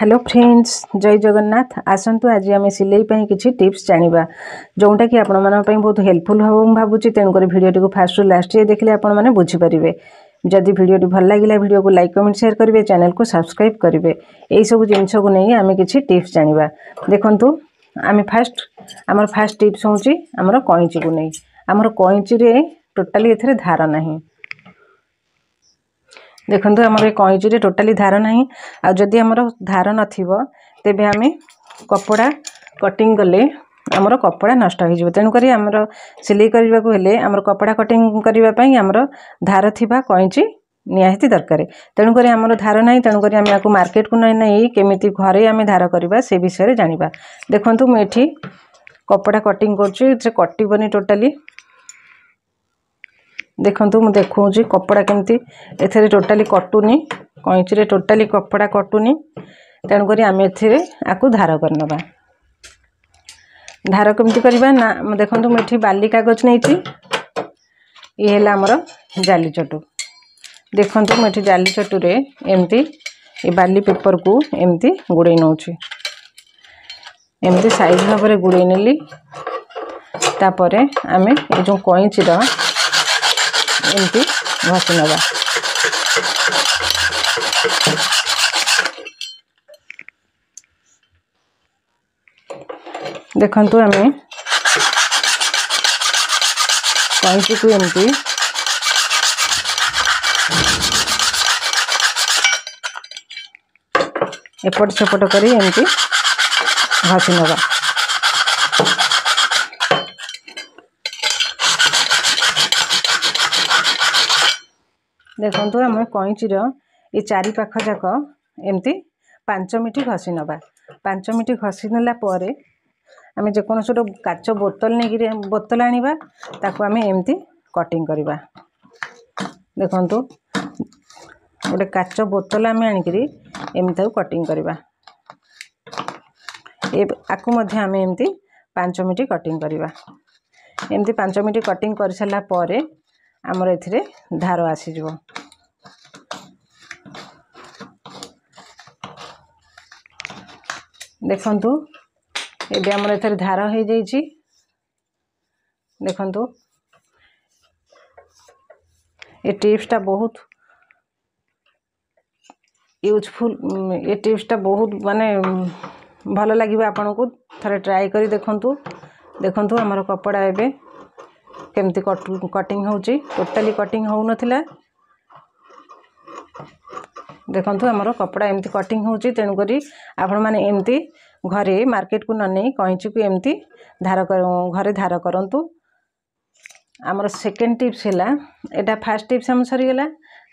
hello friends জয় জগন্নাথ আসন্তু আজ আমি সিলাই পাই কিছু টিপস জাঁয়া যেটা কি আপনার বহুত হেল্পফুল হব ভাবুছি তেমক ভিডিওটি ফার্স্ট লাস্ট যাই দেখলে আপনার বুঝিপারে যদি ভিডিওটি ভাল লাগিলা ভিডিওকে লাইক কমেন্ট সেয়ার করবে চ্যানেলকে সবসক্রাইব করবে এইসব জিনিসকে নিয়ে আমি কিছু টিপস জাঁয়া দেখুন আমি ফার্স্ট আমার ফার্স্ট টিপস হচ্ছে আমার কইঁচিকে নিয়ে আমার কইঁচিরে টোটালি এর ধার না ଦେଖନ୍ତୁ ଆମର ଏ କଇଁଚୁରେ ଟୋଟାଲି ଧାର ନାହିଁ ଆଉ ଯଦି ଆମର ଧାର ନଥିବ ତେବେ ଆମେ କପଡ଼ା କଟିଂ କଲେ ଆମର କପଡ଼ା ନଷ୍ଟ ହୋଇଯିବ ତେଣୁକରି ଆମର ସିଲେଇ କରିବାକୁ ହେଲେ ଆମର କପଡ଼ା କଟିଂ କରିବା ପାଇଁ ଆମର ଧାର ଥିବା କଇଁଚି ନିହାତି ଦରକାର ତେଣୁକରି ଆମର ଧାର ନାହିଁ ତେଣୁକରି ଆମେ ଆକୁ ମାର୍କେଟକୁ ନେଇ କେମିତି ଘରେ ଆମେ ଧାର କରିବା ସେ ବିଷୟରେ ଜାଣିବା ଦେଖନ୍ତୁ ମୁଁ ଏଠି କପଡ଼ା କଟିଂ କରୁଛି ସେ କଟିବନି ଟୋଟାଲି ଦେଖନ୍ତୁ ମୁଁ ଦେଖାଉଛି କପଡ଼ା କେମିତି ଏଥିରେ ଟୋଟାଲି କଟୁନି କଇଁଚିରେ ଟୋଟାଲି କପଡ଼ା କଟୁନି ତେଣୁକରି ଆମେ ଏଥିରେ ଆକୁ ଧାର କରିନେବା ଧାର କେମିତି କରିବା ନା ଦେଖନ୍ତୁ ମୁଁ ଏଠି ବାଲି କାଗଜ ନେଇଛି ଇଏ ହେଲା ଆମର ଜାଲି ଚଟୁ ଦେଖନ୍ତୁ ମୁଁ ଏଠି ଜାଲି ଚଟୁରେ ଏମିତି ଏ ବାଲି ପେପରକୁ ଏମିତି ଗୁଡ଼େଇ ନେଉଛି ଏମିତି ସାଇଜ୍ ଭାବରେ ଗୁଡ଼େଇ ନେଲି ତାପରେ ଆମେ ଏ ଯେଉଁ କଇଁଚିର ଏମିତି ଘଷି ନେବା ଦେଖନ୍ତୁ ଆମେ କଇଁଚିକୁ ଏମିତି ଏପଟ ସେପଟ କରି ଏମିତି ଘଷି ନେବା ଦେଖନ୍ତୁ ଆମେ କଇଁଚିର ଏ ଚାରିପାଖ ଯାକ ଏମିତି ପାଞ୍ଚ ମିନିଟ୍ ଘଷି ନେବା ପାଞ୍ଚ ମିନିଟ୍ ଘଷି ନେଲା ପରେ ଆମେ ଯେକୌଣସି ଗୋଟେ କାଚ ବୋତଲ ନେଇକିରି ବୋତଲ ଆଣିବା ତାକୁ ଆମେ ଏମିତି କଟିଂ କରିବା ଦେଖନ୍ତୁ ଗୋଟେ କାଚ ବୋତଲ ଆମେ ଆଣିକିରି ଏମିତି ତାକୁ କଟିଂ କରିବା ଏ ଆକୁ ମଧ୍ୟ ଆମେ ଏମିତି ପାଞ୍ଚ ମିନିଟ୍ କଟିଂ କରିବା ଏମିତି ପାଞ୍ଚ ମିନିଟ୍ କଟିଂ କରିସାରିଲା ପରେ ଆମର ଏଥିରେ ଧାର ଆସିଯିବ ଦେଖନ୍ତୁ ଏବେ ଆମର ଏଥିରେ ଧାର ହୋଇଯାଇଛି ଦେଖନ୍ତୁ ଏ ଟିପ୍ସଟା ବହୁତ ୟୁଜ୍ଫୁଲ୍ ଏ ଟିପ୍ସଟା ବହୁତ ମାନେ ଭଲ ଲାଗିବ ଆପଣଙ୍କୁ ଥରେ ଟ୍ରାଏ କରି ଦେଖନ୍ତୁ ଦେଖନ୍ତୁ ଆମର କପଡ଼ା ଏବେ କେମିତି କଟିଂ ହେଉଛି ଟୋଟାଲି କଟିଂ ହେଉନଥିଲା ଦେଖନ୍ତୁ ଆମର କପଡ଼ା ଏମିତି କଟିଂ ହେଉଛି ତେଣୁକରି ଆପଣମାନେ ଏମିତି ଘରେ ମାର୍କେଟକୁ ନ ନେଇ କଇଁଚିକୁ ଏମିତି ଧାର ଘରେ ଧାର କରନ୍ତୁ ଆମର ସେକେଣ୍ଡ ଟିପ୍ସ ହେଲା ଏଇଟା ଫାଷ୍ଟ ଟିପ୍ସ ଆମ ସରିଗଲା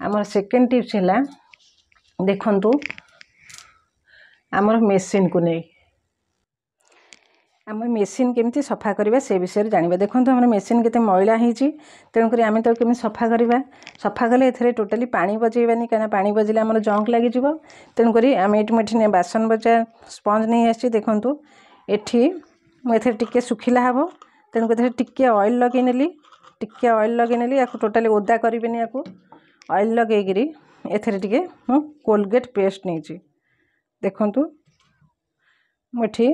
ଆମର ସେକେଣ୍ଡ ଟିପ୍ସ ହେଲା ଦେଖନ୍ତୁ ଆମର ମେସିନ୍କୁ ନେଇ ଆମେ ମେସିନ୍ କେମିତି ସଫା କରିବା ସେ ବିଷୟରେ ଜାଣିବା ଦେଖନ୍ତୁ ଆମର ମେସିନ୍ କେତେ ମଇଳା ହେଇଛି ତେଣୁକରି ଆମେ ତାକୁ କେମିତି ସଫା କରିବା ସଫା କଲେ ଏଥିରେ ଟୋଟାଲି ପାଣି ବଜେଇବାନି କାହିଁକିନା ପାଣି ବଜେଇଲେ ଆମର ଜଙ୍କ ଲାଗିଯିବ ତେଣୁକରି ଆମେ ଏଠି ମୁଁ ଏଠି ବାସନ ବଜା ସ୍ପଞ୍ଜ ନେଇ ଆସିଛି ଦେଖନ୍ତୁ ଏଠି ମୁଁ ଏଥିରେ ଟିକେ ଶୁଖିଲା ହେବ ତେଣୁ ଏଥିରେ ଟିକେ ଅଏଲ୍ ଲଗେଇ ନେଲି ଟିକେ ଅଏଲ୍ ଲଗେଇ ନେଲି ୟାକୁ ଟୋଟାଲି ଓଦା କରିବିନି ୟାକୁ ଅଏଲ୍ ଲଗେଇକିରି ଏଥିରେ ଟିକେ ମୁଁ କୋଲଗେଟ୍ ପେଷ୍ଟ ନେଇଛି ଦେଖନ୍ତୁ ମୁଁ ଏଠି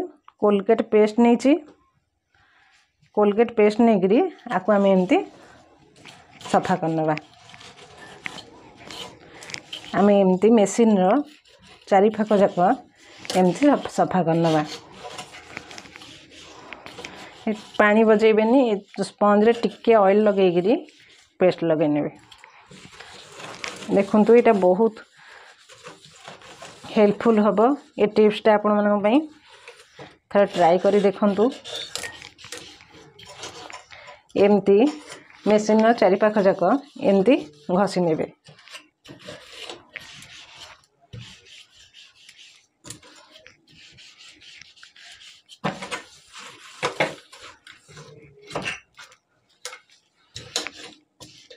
କୋଲଗେଟ୍ ପେଷ୍ଟ ନେଇଛି କୋଲଗେଟ୍ ପେଷ୍ଟ ନେଇକିରି ଆକୁ ଆମେ ଏମିତି ସଫା କରିନେବା ଆମେ ଏମିତି ମେସିନ୍ର ଚାରିପାଖ ଯାକ ଏମିତି ସଫା କରିନେବା ପାଣି ବଜେଇବେନି ସ୍ପଞ୍ଜରେ ଟିକେ ଅଏଲ୍ ଲଗେଇକିରି ପେଷ୍ଟ ଲଗେଇ ନେବେ ଦେଖନ୍ତୁ ଏଇଟା ବହୁତ ହେଲ୍ପଫୁଲ୍ ହେବ ଏ ଟିପ୍ସଟା ଆପଣମାନଙ୍କ ପାଇଁ ଥରେ ଟ୍ରାଏ କରି ଦେଖନ୍ତୁ ଏମିତି ମେସିନ୍ର ଚାରିପାଖ ଯାକ ଏମିତି ଘଷି ନେବେ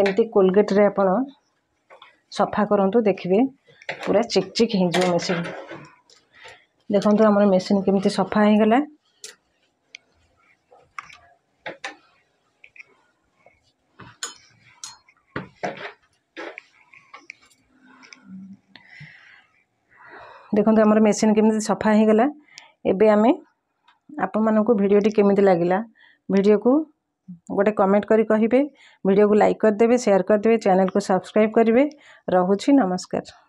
ଏମିତି କୋଲଗେଟ୍ରେ ଆପଣ ସଫା କରନ୍ତୁ ଦେଖିବେ ପୁରା ଚିକ୍ ଚିକ୍ ହେଇଯିବ ମେସିନ୍ ଦେଖନ୍ତୁ ଆମର ମେସିନ୍ କେମିତି ସଫା ହେଇଗଲା ଦେଖନ୍ତୁ ଆମର ମେସିନ୍ କେମିତି ସଫା ହେଇଗଲା ଏବେ ଆମେ ଆପଣମାନଙ୍କୁ ଭିଡ଼ିଓଟି କେମିତି ଲାଗିଲା ଭିଡ଼ିଓକୁ ଗୋଟେ କମେଣ୍ଟ କରି କହିବେ ଭିଡ଼ିଓକୁ ଲାଇକ୍ କରିଦେବେ ସେୟାର କରିଦେବେ ଚ୍ୟାନେଲକୁ ସବସ୍କ୍ରାଇବ୍ କରିବେ ରହୁଛି ନମସ୍କାର